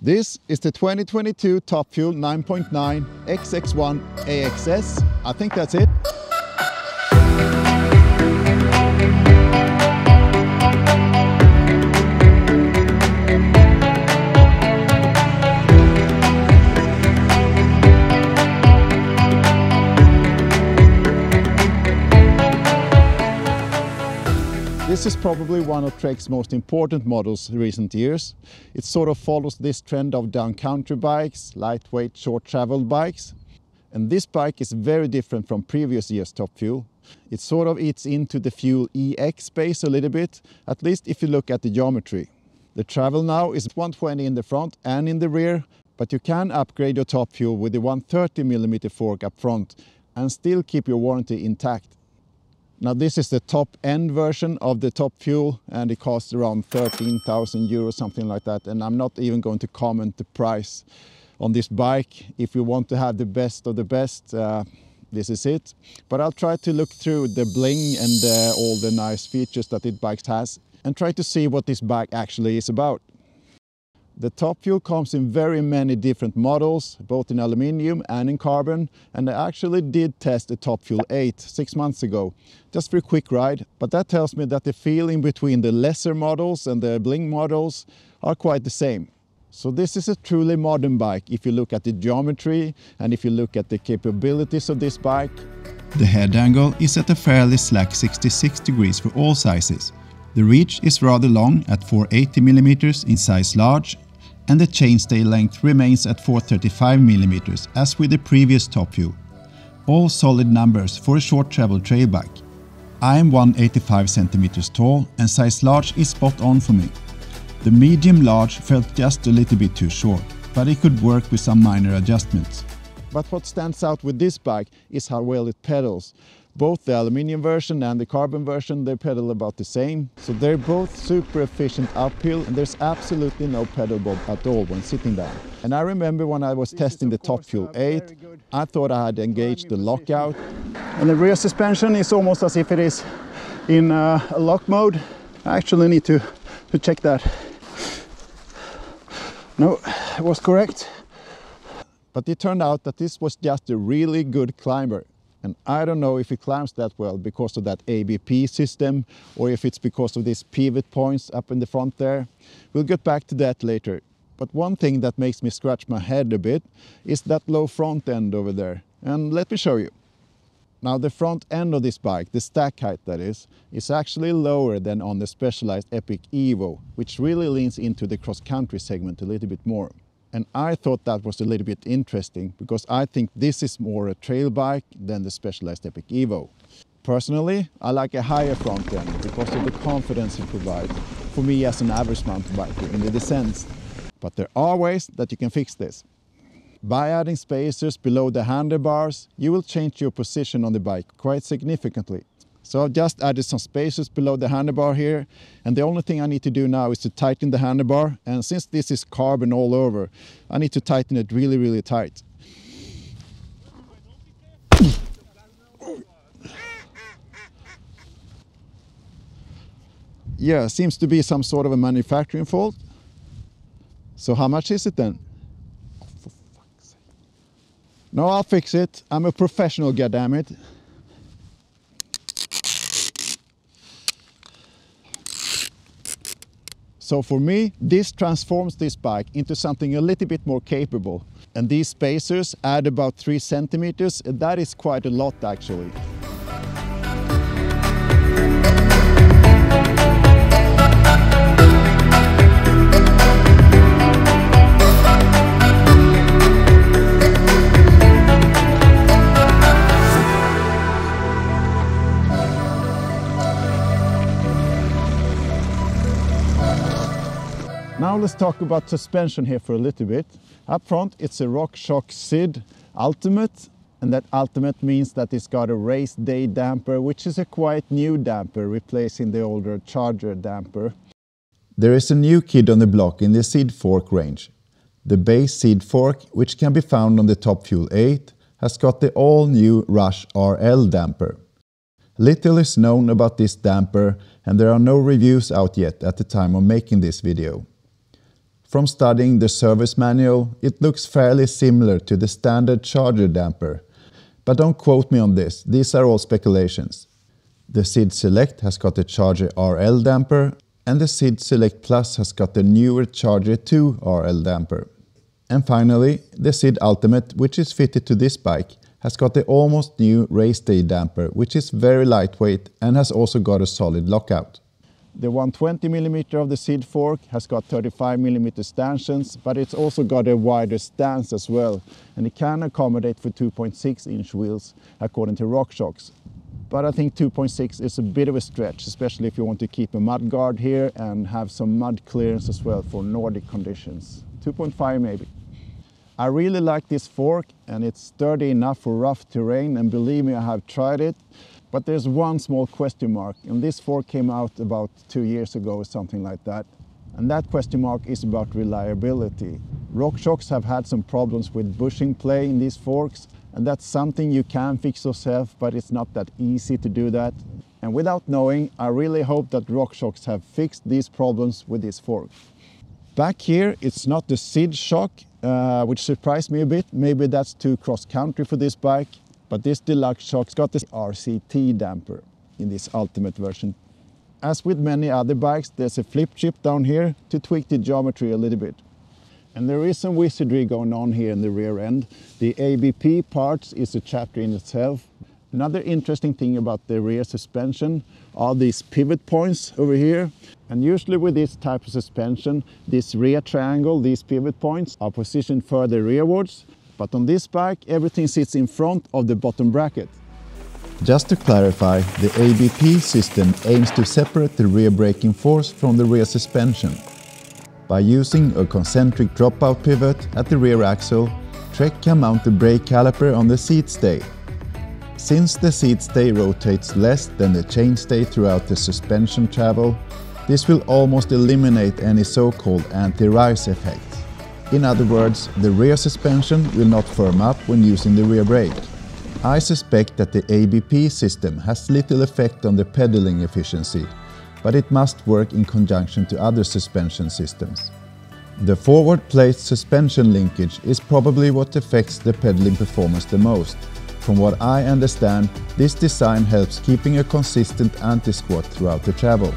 This is the 2022 Top Fuel 9.9 XX1 AXS. I think that's it. This is probably one of Trek's most important models in recent years. It sort of follows this trend of down-country bikes, lightweight, short travel bikes. And this bike is very different from previous year's Top Fuel. It sort of eats into the Fuel EX space a little bit, at least if you look at the geometry. The travel now is 120 in the front and in the rear, but you can upgrade your Top Fuel with the 130mm fork up front and still keep your warranty intact. Now this is the top end version of the top fuel and it costs around 13,000 euros, something like that. And I'm not even going to comment the price on this bike. If you want to have the best of the best, uh, this is it. But I'll try to look through the bling and uh, all the nice features that this bike has and try to see what this bike actually is about. The Top Fuel comes in very many different models, both in aluminium and in carbon, and I actually did test the Top Fuel 8 six months ago, just for a quick ride, but that tells me that the feeling between the lesser models and the bling models are quite the same. So this is a truly modern bike if you look at the geometry and if you look at the capabilities of this bike. The head angle is at a fairly slack 66 degrees for all sizes. The reach is rather long at 480mm in size large and the chainstay length remains at 435mm as with the previous Top Fuel. All solid numbers for a short travel trail bike. I am 185cm tall and size large is spot on for me. The medium large felt just a little bit too short, but it could work with some minor adjustments. But what stands out with this bike is how well it pedals both the aluminium version and the carbon version, they pedal about the same. So they're both super efficient uphill and there's absolutely no pedal bob at all when sitting down. And I remember when I was testing the Top Fuel 8, I thought I had engaged the lockout. And the rear suspension is almost as if it is in uh, a lock mode. I actually need to, to check that. No, it was correct. But it turned out that this was just a really good climber. And I don't know if it climbs that well because of that ABP system or if it's because of these pivot points up in the front there. We'll get back to that later. But one thing that makes me scratch my head a bit is that low front end over there. And let me show you. Now the front end of this bike, the stack height that is, is actually lower than on the Specialized Epic Evo, which really leans into the cross-country segment a little bit more. And I thought that was a little bit interesting because I think this is more a trail bike than the Specialized Epic Evo. Personally, I like a higher front end because of the confidence it provides for me as an average mountain biker in the descents. But there are ways that you can fix this. By adding spacers below the handlebars, you will change your position on the bike quite significantly. So I've just added some spacers below the handlebar here. And the only thing I need to do now is to tighten the handlebar. And since this is carbon all over, I need to tighten it really, really tight. yeah, seems to be some sort of a manufacturing fault. So how much is it then? no, I'll fix it. I'm a professional, goddammit. So for me, this transforms this bike into something a little bit more capable. And these spacers add about three centimeters. And that is quite a lot actually. Let's talk about suspension here for a little bit. Up front it's a RockShox SID Ultimate and that Ultimate means that it's got a race day damper which is a quite new damper replacing the older Charger damper. There is a new kid on the block in the SID fork range. The base SID fork, which can be found on the Top Fuel 8, has got the all-new Rush RL damper. Little is known about this damper and there are no reviews out yet at the time of making this video. From studying the service manual, it looks fairly similar to the standard charger damper. But don't quote me on this, these are all speculations. The SID Select has got the Charger RL damper and the SID Select Plus has got the newer Charger 2 RL damper. And finally, the SID Ultimate, which is fitted to this bike, has got the almost new race day damper, which is very lightweight and has also got a solid lockout. The 120 millimeter of the SID fork has got 35 millimeter stanchions, but it's also got a wider stance as well, and it can accommodate for 2.6 inch wheels according to RockShox. But I think 2.6 is a bit of a stretch, especially if you want to keep a mud guard here and have some mud clearance as well for Nordic conditions. 2.5 maybe. I really like this fork and it's sturdy enough for rough terrain and believe me I have tried it. But there's one small question mark and this fork came out about two years ago or something like that. And that question mark is about reliability. RockShox have had some problems with bushing play in these forks and that's something you can fix yourself but it's not that easy to do that. And without knowing, I really hope that RockShox have fixed these problems with this fork. Back here, it's not the SID shock, uh, which surprised me a bit. Maybe that's too cross-country for this bike, but this deluxe shock's got this RCT damper in this ultimate version. As with many other bikes, there's a flip chip down here to tweak the geometry a little bit. And there is some wizardry going on here in the rear end. The ABP parts is a chapter in itself. Another interesting thing about the rear suspension are these pivot points over here. And usually with this type of suspension, this rear triangle, these pivot points are positioned further rearwards. But on this bike, everything sits in front of the bottom bracket. Just to clarify, the ABP system aims to separate the rear braking force from the rear suspension. By using a concentric dropout pivot at the rear axle, Trek can mount the brake caliper on the seat stay since the seat stay rotates less than the chainstay throughout the suspension travel, this will almost eliminate any so-called anti-rise effect. In other words, the rear suspension will not firm up when using the rear brake. I suspect that the ABP system has little effect on the pedaling efficiency, but it must work in conjunction to other suspension systems. The forward placed suspension linkage is probably what affects the pedaling performance the most, from what I understand, this design helps keeping a consistent anti-squat throughout the travel.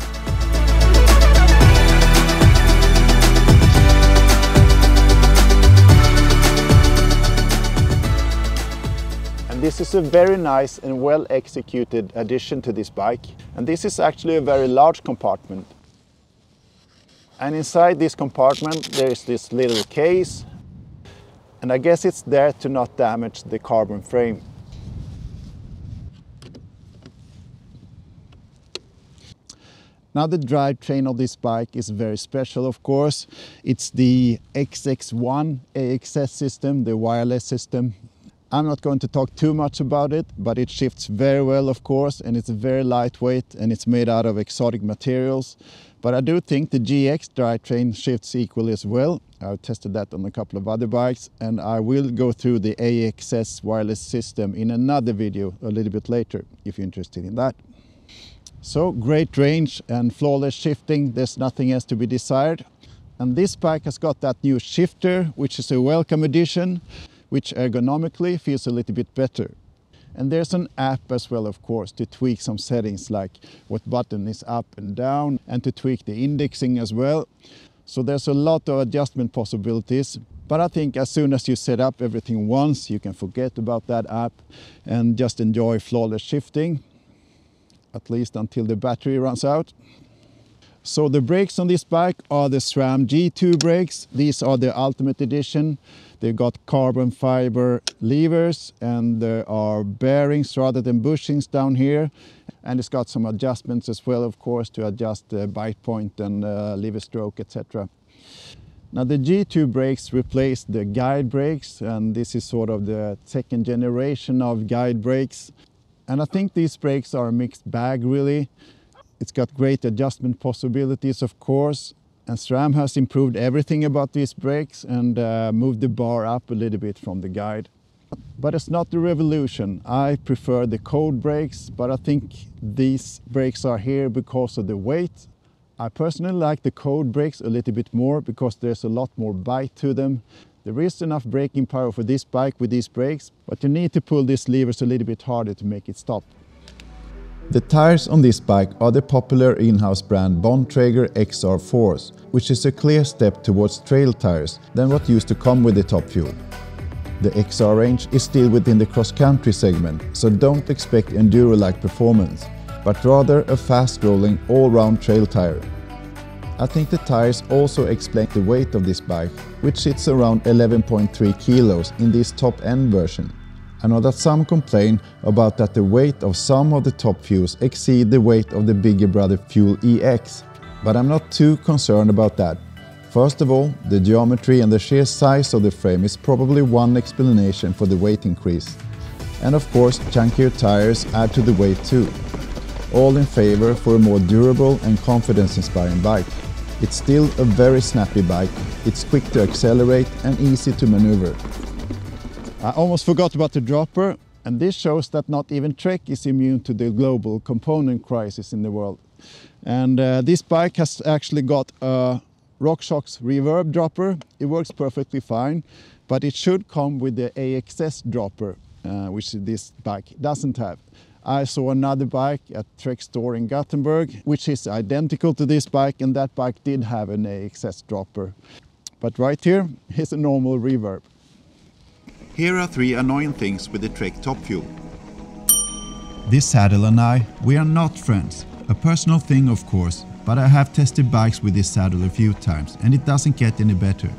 This is a very nice and well executed addition to this bike. And this is actually a very large compartment. And inside this compartment there is this little case and I guess it's there to not damage the carbon frame. Now the drivetrain of this bike is very special of course. It's the XX1 AXS system, the wireless system. I'm not going to talk too much about it, but it shifts very well of course and it's very lightweight and it's made out of exotic materials. But I do think the GX drivetrain shifts equally as well. I've tested that on a couple of other bikes and I will go through the AXS wireless system in another video a little bit later if you're interested in that. So great range and flawless shifting, there's nothing else to be desired. And this bike has got that new shifter, which is a welcome addition, which ergonomically feels a little bit better. And there's an app as well, of course, to tweak some settings like what button is up and down and to tweak the indexing as well. So there's a lot of adjustment possibilities. But I think as soon as you set up everything once, you can forget about that app and just enjoy flawless shifting at least until the battery runs out. So the brakes on this bike are the SRAM G2 brakes. These are the Ultimate Edition. They've got carbon fiber levers and there are bearings rather than bushings down here. And it's got some adjustments as well, of course, to adjust the bite point and uh, lever stroke, etc. Now the G2 brakes replace the guide brakes and this is sort of the second generation of guide brakes. And I think these brakes are a mixed bag really. It's got great adjustment possibilities of course. And SRAM has improved everything about these brakes and uh, moved the bar up a little bit from the guide. But it's not the revolution. I prefer the code brakes, but I think these brakes are here because of the weight. I personally like the code brakes a little bit more because there's a lot more bite to them. There is enough braking power for this bike with these brakes, but you need to pull these levers a little bit harder to make it stop. The tires on this bike are the popular in-house brand Bontrager XR4s, which is a clear step towards trail tires than what used to come with the Top Fuel. The XR range is still within the cross-country segment, so don't expect enduro-like performance, but rather a fast-rolling all-round trail tire. I think the tires also explain the weight of this bike, which sits around 11.3 kilos in this top-end version. I know that some complain about that the weight of some of the top fuels exceed the weight of the bigger brother Fuel EX, but I'm not too concerned about that. First of all, the geometry and the sheer size of the frame is probably one explanation for the weight increase. And of course, chunkier tires add to the weight too. All in favor for a more durable and confidence-inspiring bike. It's still a very snappy bike, it's quick to accelerate and easy to maneuver. I almost forgot about the dropper, and this shows that not even Trek is immune to the global component crisis in the world. And uh, this bike has actually got a RockShox reverb dropper. It works perfectly fine, but it should come with the AXS dropper, uh, which this bike doesn't have. I saw another bike at Trek store in Gothenburg, which is identical to this bike, and that bike did have an AXS dropper. But right here is a normal reverb. Here are three annoying things with the Trek Top Fuel. This saddle and I, we are not friends. A personal thing of course, but I have tested bikes with this saddle a few times and it doesn't get any better.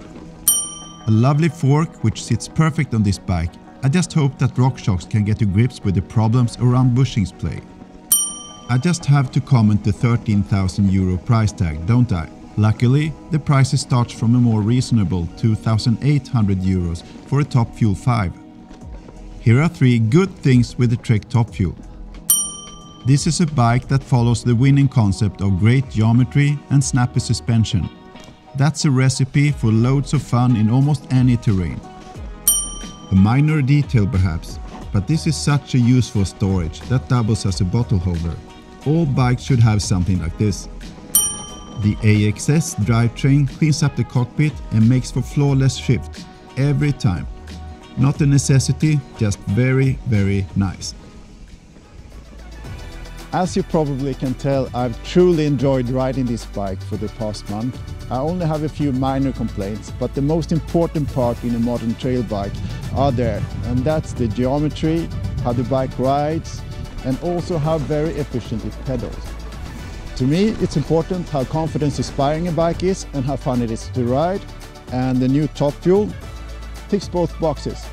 A lovely fork which sits perfect on this bike. I just hope that RockShox can get to grips with the problems around bushings play. I just have to comment the 13,000 euro price tag, don't I? Luckily, the price starts from a more reasonable 2,800 euros for a Top Fuel 5. Here are three good things with the Trek Top Fuel. This is a bike that follows the winning concept of great geometry and snappy suspension. That's a recipe for loads of fun in almost any terrain. A minor detail perhaps, but this is such a useful storage that doubles as a bottle holder. All bikes should have something like this. The AXS drivetrain cleans up the cockpit and makes for flawless shifts every time. Not a necessity, just very, very nice. As you probably can tell, I've truly enjoyed riding this bike for the past month. I only have a few minor complaints, but the most important part in a modern trail bike are there, and that's the geometry, how the bike rides, and also how very efficient it pedals. To me, it's important how confidence-inspiring a bike is and how fun it is to ride. And the new Top Fuel ticks both boxes.